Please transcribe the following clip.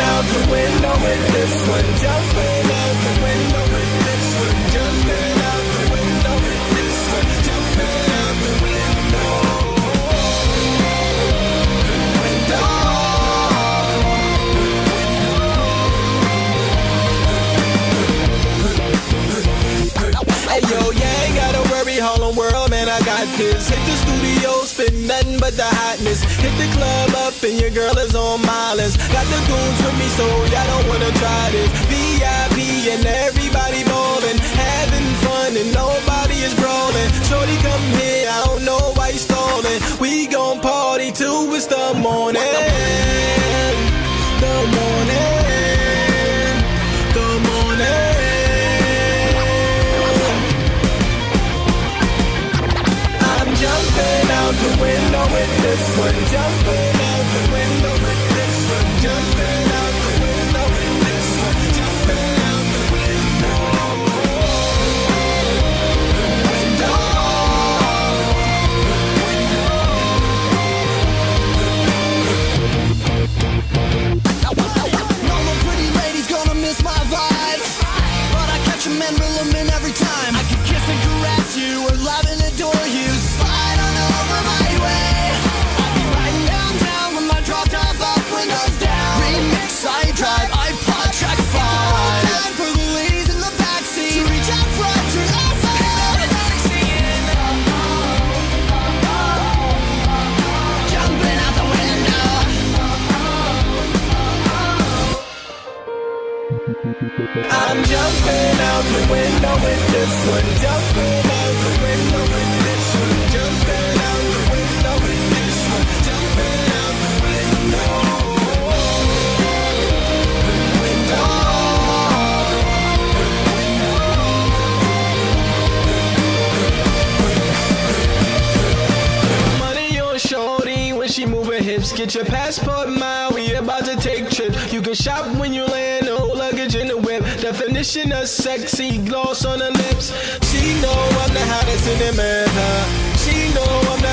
out the window with this one. Jumping out the window with this one. Jumping out the window with this one. Jumping out the window. Hey yo, yeah, ain't gotta worry, Harlem World, man, I got this. Hit the studio, spit nothing but the hotness. Hit the club up and your girl is on my list. Got the goons with me, so y'all don't wanna try this. VIP and everybody ballin', having fun and nobody is brawling. Shorty, come here, I don't know why you stalling. We the window with this one. Jumping out the window with this one. Jumping out the window with this one. Jumping out the window. No more pretty ladies gonna miss my vibe. But I catch reel 'em in every time. I'm jumping out the window with this one. Jumping she her hips. Get your passport mile, we about to take trip. You can shop when you land, no luggage in the whip. Definition of sexy, gloss on her lips. She know I'm the hottest in America. She know I'm the